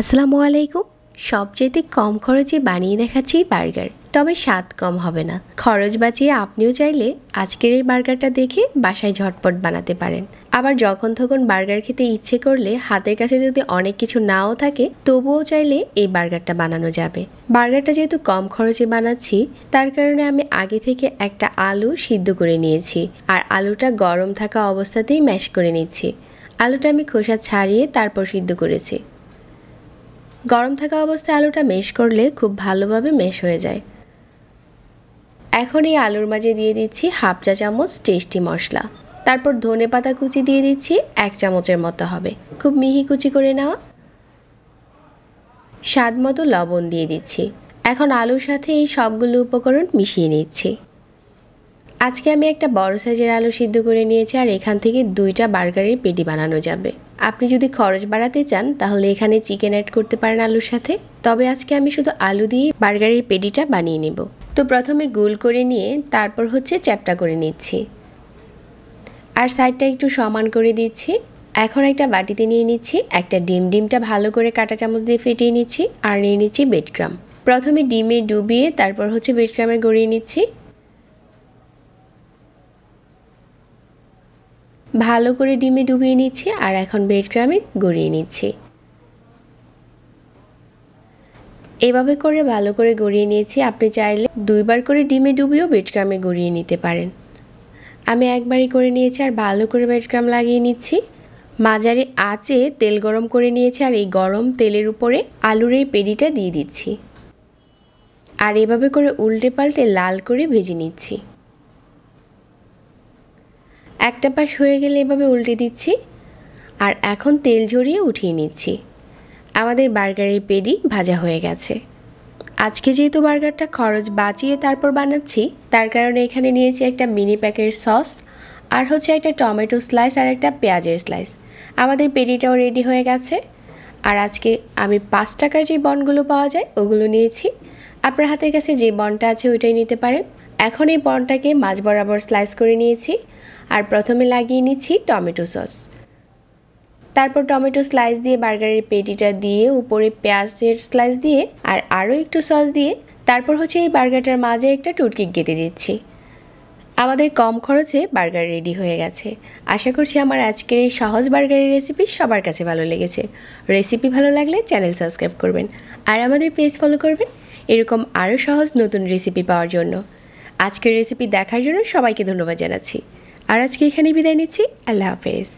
আসসালামু আলাইকুম। সবচেয়ে কম খরচে বানিয়ে দেখাচ্ছি বার্গার, তবে স্বাদ কম হবে না। খরচ বাঁচিয়ে আপনিও চাইলে আজকের এই বার্গারটা দেখে বাসায় ঝটপট বানাতে পারেন। আবার যখন তখন বার্গার খেতে ইচ্ছে করলে হাতের কাছে যদি অনেক কিছু নাও থাকে, তবুও চাইলে এই বার্গারটা বানানো যাবে। বার্গারটা যেহেতু কম খরচে বানাচ্ছি, তার কারণে আমি আগে থেকে একটা আলু সিদ্ধ করে নিয়েছি আর আলুটা গরম থাকা অবস্থাতেই ম্যাশ করে নিচ্ছি। আলুটা আমি খোসা ছাড়িয়ে তারপর সিদ্ধ করেছি। গরম থাকা অবস্থায় আলুটা মেশ করলে খুব ভালোভাবে মেশ হয়ে যায়। এখন এই আলুর মাঝে দিয়ে দিচ্ছি হাফ চা চামচ টেস্টি মশলা। তারপর ধনে পাতা কুচি দিয়ে দিচ্ছি এক চামচের মতো হবে। খুব মিহি কুচি করে নেওয়া। স্বাদ মতো লবণ দিয়ে দিচ্ছি। এখন আলুর সাথে এই সবগুলো উপকরণ মিশিয়ে নিচ্ছি। আজকে আমি একটা বড় সাইজের আলু সিদ্ধ করে নিয়েছি আর এখান থেকে দুইটা বার্গারের পেটি বানানো যাবে। আপনি যদি খরচ বাড়াতে চান, তাহলে এখানে চিকেন অ্যাড করতে পারেন আলুর সাথে। তবে আজকে আমি শুধু আলু দিয়ে বার্গারের পেডিটা বানিয়ে নেব। তো প্রথমে গোল করে নিয়ে, তারপর হচ্ছে চ্যাপটা করে নিচ্ছি। আর সাইডটা একটু সমান করে দিচ্ছি। এখন একটা বাটিতে নিয়ে নিচ্ছি, একটা ডিম। ডিমটা ভালো করে কাটা চামচ দিয়ে ফেটিয়ে নিচ্ছি, আর নিয়ে নিচ্ছি বেডগ্রাম প্রথমে ডিমে ডুবিয়ে, তারপর হচ্ছে বেডগ্রামে গড়িয়ে নিচ্ছি। ভালো করে ডিমে ডুবিয়ে নিচ্ছি আর এখন বেডগ্রামে গড়িয়ে নিচ্ছি। এভাবে করে ভালো করে গড়িয়ে নিয়েছি, আপনি চাইলে দুইবার করে ডিমে ডুবিয়েও বেডগ্রামে গড়িয়ে নিতে পারেন। আমি একবারই করে নিয়েছি আর ভালো করে বেডগ্রাম লাগিয়ে নিচ্ছি। মাঝারি আঁচে তেল গরম করে নিয়েছি আর এই গরম তেলের উপরে আলুর এই পেডিটা দিয়ে দিচ্ছি। আর এভাবে করে উল্টে পাল্টে লাল করে ভেজে নিচ্ছি। একটা পাশ হয়ে গেলে এভাবে উল্টে দিচ্ছি আর এখন তেল ঝরিয়ে উঠিয়ে নিচ্ছি। আমাদের বার্গারের পেডি ভাজা হয়ে গেছে। আজকে যেহেতু বার্গারটা খরচ বাঁচিয়ে তারপর বানাচ্ছি, তার কারণে এখানে নিয়েছি একটা মিনি প্যাকের সস আর হচ্ছে একটা টমেটো স্লাইস আর একটা পেঁয়াজের স্লাইস আমাদের পেডিটাও রেডি হয়ে গেছে। আর আজকে আমি পাঁচ টাকার যে বনগুলো পাওয়া যায়, ওগুলো নিয়েছি। আপনার হাতের কাছে যে বনটা আছে, ওইটাই নিতে পারেন। এখন এই বনটাকে মাছ বরাবর স্লাইস করে নিয়েছি আর প্রথমে লাগিয়ে নিচ্ছি টমেটো সস। তারপর টমেটো স্লাইস দিয়ে বার্গারের পেটিটা দিয়ে উপরে পেঁয়াজের স্লাইস দিয়ে আর আরও একটু সস দিয়ে তারপর হচ্ছে এই বার্গারটার মাঝে একটা টুটকি গেঁথে দিচ্ছি। আমাদের কম খরচে বার্গার রেডি হয়ে গেছে। আশা করছি আমার আজকের এই সহজ বার্গারের রেসিপি সবার কাছে ভালো লেগেছে। রেসিপি ভালো লাগলে চ্যানেল সাবস্ক্রাইব করবেন আর আমাদের পেজ ফলো করবেন। এরকম আরও সহজ নতুন রেসিপি পাওয়ার জন্য। আজকের রেসিপি দেখার জন্য সবাইকে ধন্যবাদ জানাচ্ছি। আর আজকে এখানে বিদায় নিচ্ছি। আল্লাহ হাফেজ।